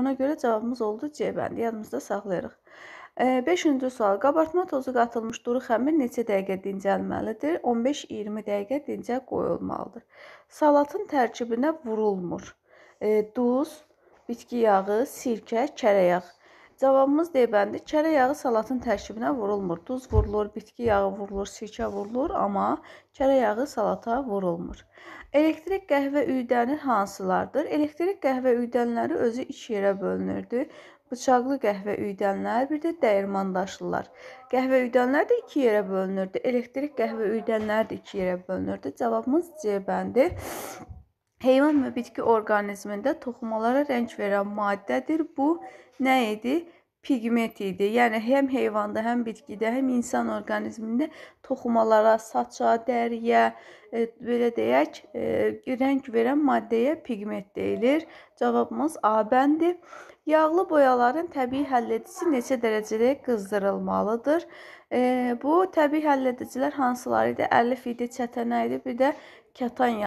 Ona görə cavabımız oldu C bəndi. Yadımızda saxlayırıq. 5-ci sual. Qabartma tozu qatılmış duru xəmir neçə dəqiqə dincəlməlidir? 15-20 dəqiqə dincəl qoyulmalıdır. Salatın tərkibinə vurulmur. Duz, bitki yağı, sirkə, kərə yağ. Cavabımız D bəndi. Kərə yağı salatın tərkibinə vurulmur. Duz vurulur, bitki yağı vurulur, sirkə vurulur, amma kərə yağı salata vurulmur. Elektrik qəhvə üydəni hansılardır? Elektrik qəhvə üydənləri özü iki yerə bölünürdü. Bıçaqlı qəhvə üydənlər, bir də dəyirmandaşlılar. Qəhvə üydənlər də iki yerə bölünürdü. Elektrik qəhvə üydənləri də iki yerə bölünürdü. Cavabımız C bəndi. Heyvan və bitki orqanizmində toxumalara rəng verən maddədir. Bu nə idi? Pigment idi. Yəni həm heyvanda, həm bitkidə, həm insan orqanizmində toxumalara, saça, dəriyə, e, belə deyək, e, rəng verən maddəyə pigment deyilir. Cavabımız A bəndi. Yağlı boyaların təbii həlledici neçə dərəcədə qızdırılmalıdır? E, bu təbii həllədicilər hansıları idi? Əlif idi, çətənə idi, bir də katan